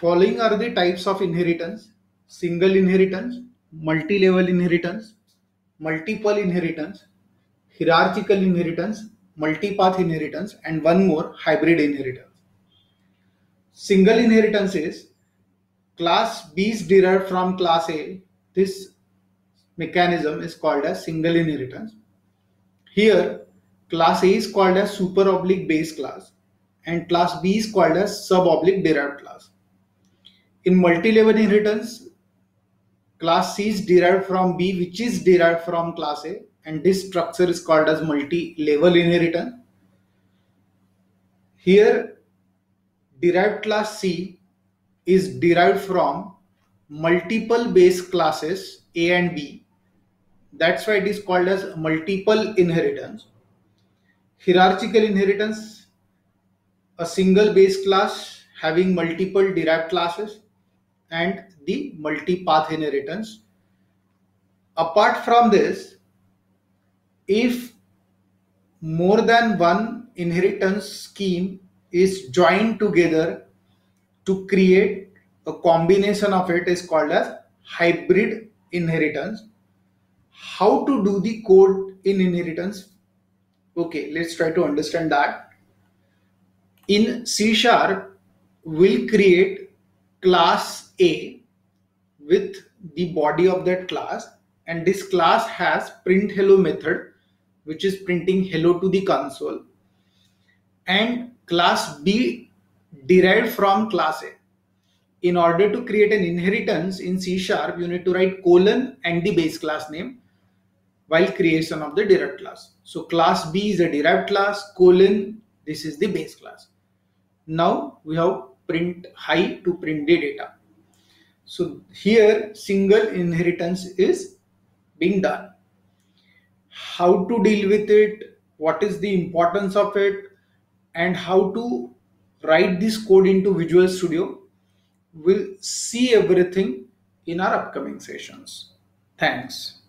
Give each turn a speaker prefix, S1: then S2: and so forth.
S1: Following are the types of inheritance single inheritance, multi level inheritance, multiple inheritance, hierarchical inheritance, multipath inheritance, and one more hybrid inheritance. Single inheritance is class B is derived from class A. This mechanism is called as single inheritance. Here, class A is called as super oblique base class and class B is called as sub oblique derived class. In multi-level inheritance, class C is derived from B which is derived from class A and this structure is called as multi-level inheritance. Here derived class C is derived from multiple base classes A and B. That's why it is called as multiple inheritance. Hierarchical inheritance, a single base class having multiple derived classes and the multi-path inheritance. Apart from this, if more than one inheritance scheme is joined together to create a combination of it is called as hybrid inheritance. How to do the code in inheritance? Okay, let's try to understand that. In C sharp, we'll create class A with the body of that class and this class has print hello method which is printing hello to the console and class B derived from class A. In order to create an inheritance in C sharp, you need to write colon and the base class name while creation of the derived class. So class B is a derived class, colon, this is the base class. Now we have print high to print the data. So here single inheritance is being done. How to deal with it, what is the importance of it, and how to write this code into Visual Studio. We'll see everything in our upcoming sessions. Thanks.